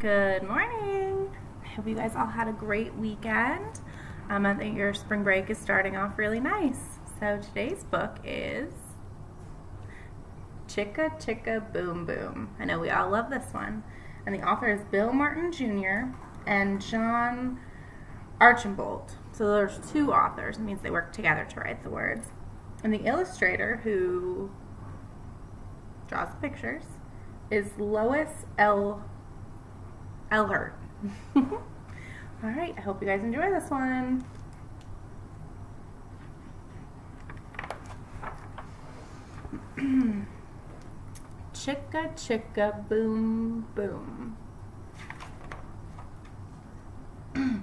Good morning. I hope you guys all had a great weekend. Um, I think your spring break is starting off really nice. So today's book is Chicka Chicka Boom Boom. I know we all love this one. And the author is Bill Martin Jr. and John Archambault. So there's two authors. It means they work together to write the words. And the illustrator who draws the pictures is Lois L. Ehlert. All right, I hope you guys enjoy this one. chicka chicka boom boom.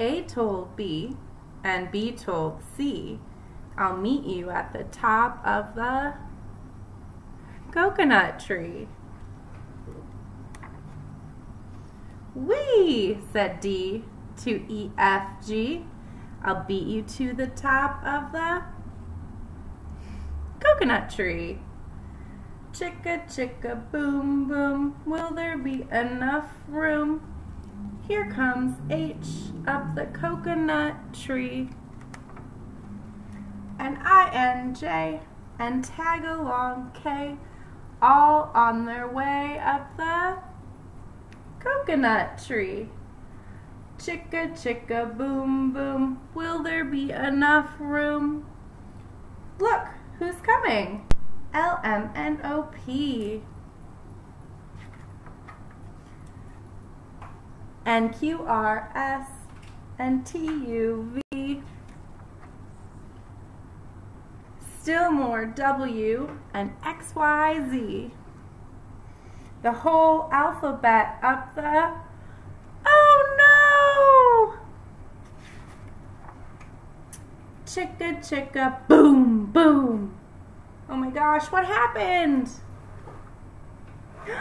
A told B and B told C, I'll meet you at the top of the coconut tree. Wee, said D to E, F, G. I'll beat you to the top of the coconut tree. Chicka, chicka, boom, boom. Will there be enough room? Here comes H up the coconut tree. And I and J and tag along K all on their way up the coconut tree. Chicka chicka boom boom, will there be enough room? Look, who's coming? L M N O P. And Q R S and T U V. Still more W and X Y Z the whole alphabet up the. Oh no! Chicka chicka boom boom. Oh my gosh, what happened?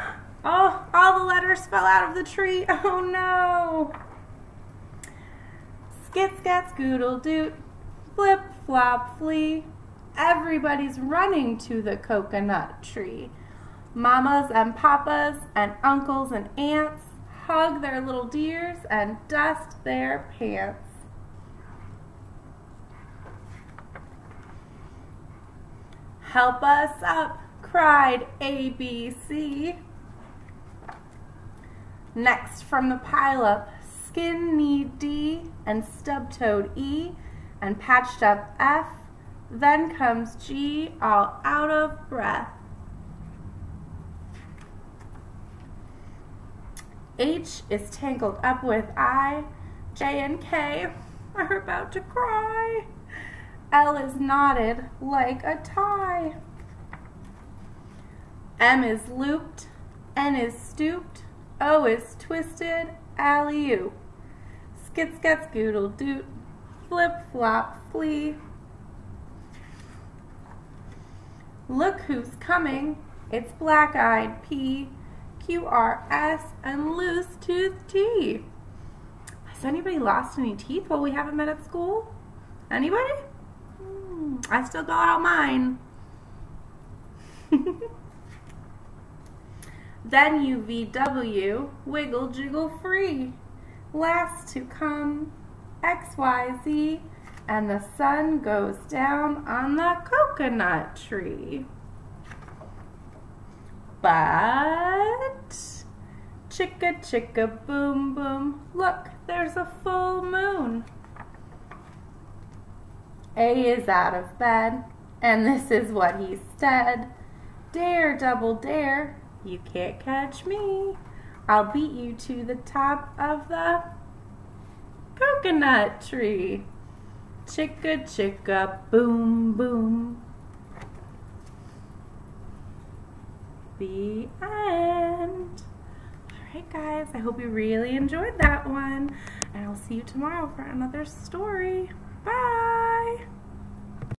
Oh, all the letters fell out of the tree. Oh no! Skit scat scoodle doot, flip flop flee. Everybody's running to the coconut tree. Mamas and papas and uncles and aunts hug their little dears and dust their pants. Help us up, cried ABC. Next from the pileup, skinny D and stub-toed E and patched up F. Then comes G, all out of breath. H is tangled up with I. J and K are about to cry. L is knotted like a tie. M is looped. N is stooped. O is twisted. Alley-oop. Skit scat scoodle doot. Flip flop flee. Look who's coming. It's black-eyed P. QRS, and loose tooth T. Has anybody lost any teeth while we haven't met at school? Anybody? Hmm, I still got all mine. then UVW, wiggle jiggle free. Last to come, XYZ, and the sun goes down on the coconut tree. But chicka chicka boom boom, look, there's a full moon. A is out of bed, and this is what he said. Dare, double dare, you can't catch me. I'll beat you to the top of the coconut tree. Chicka chicka boom boom. The end. Alright guys, I hope you really enjoyed that one. And I'll see you tomorrow for another story. Bye!